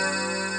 Música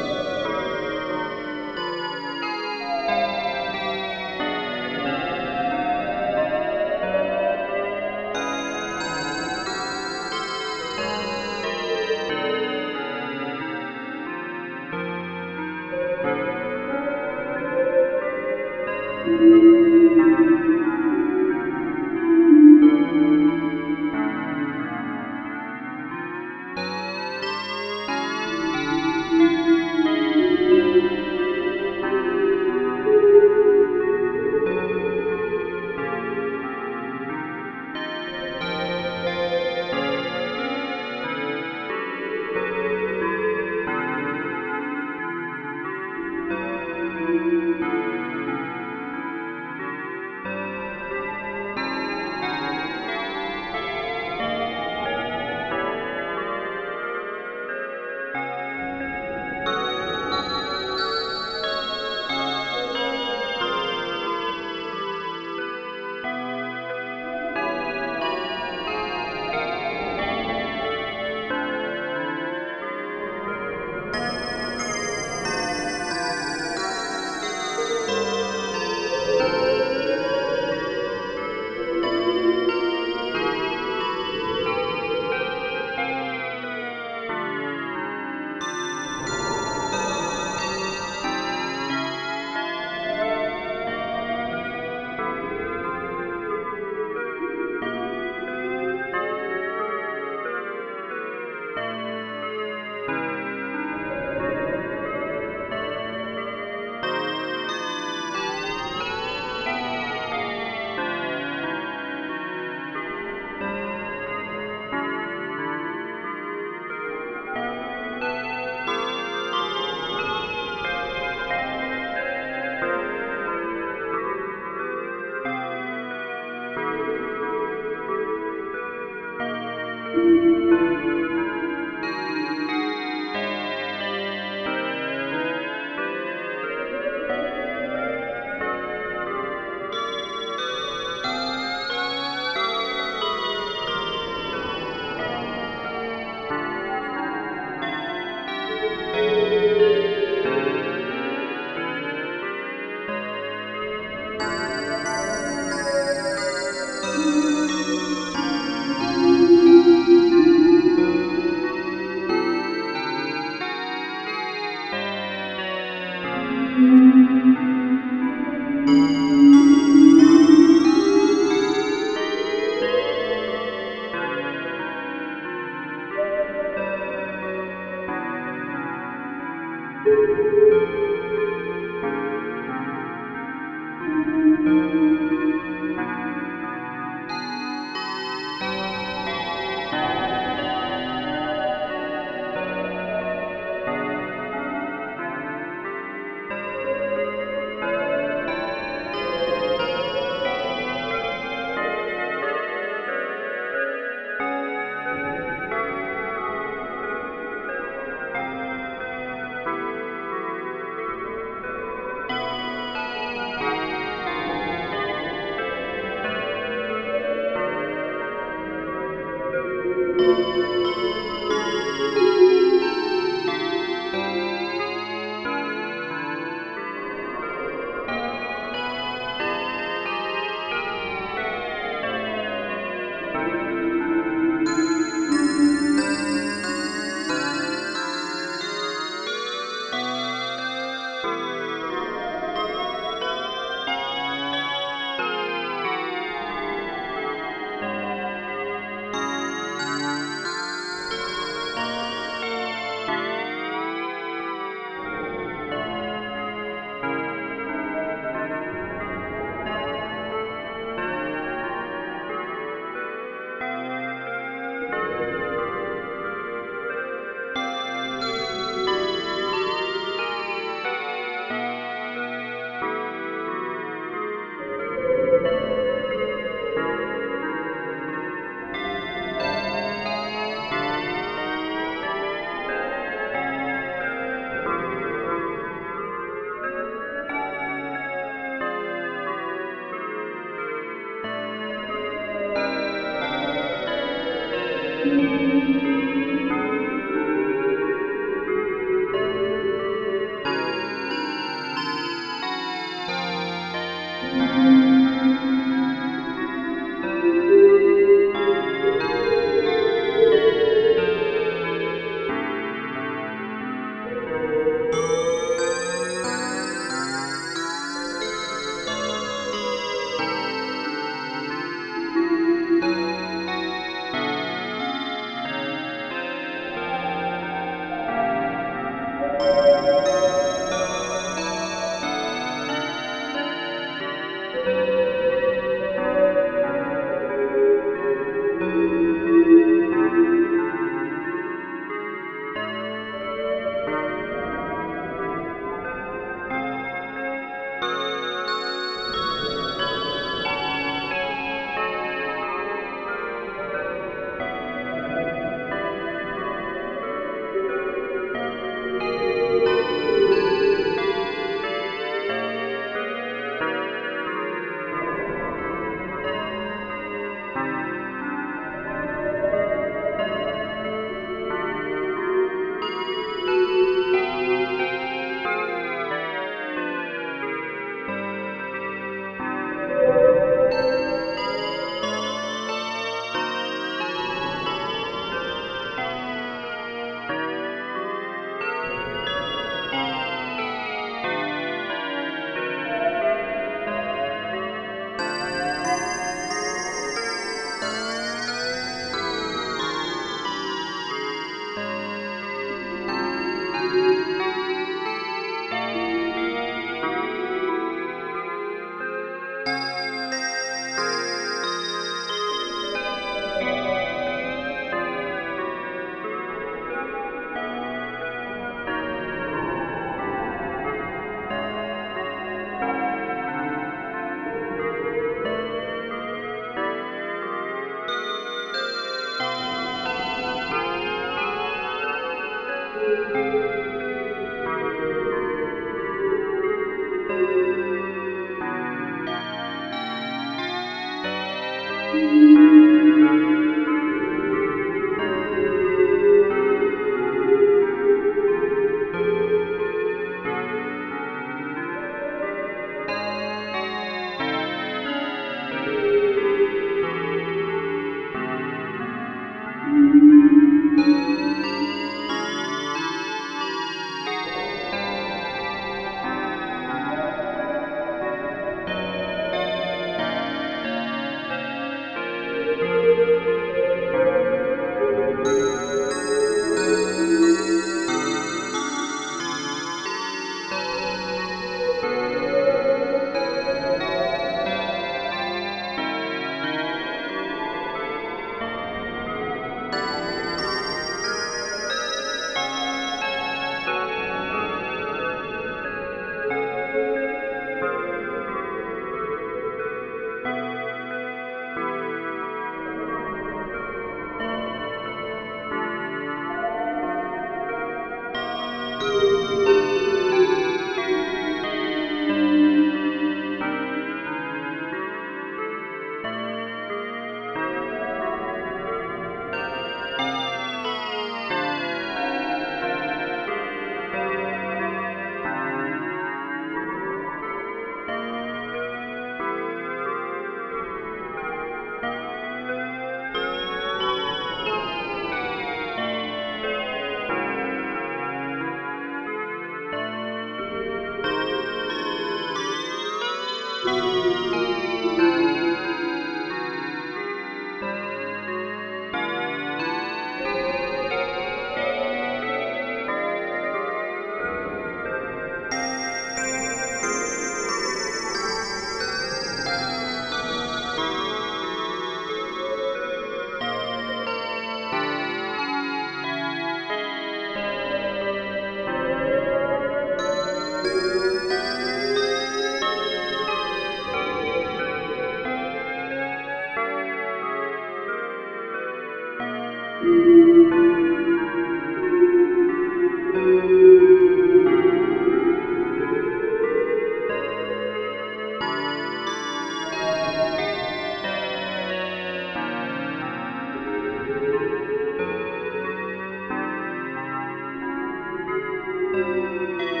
Música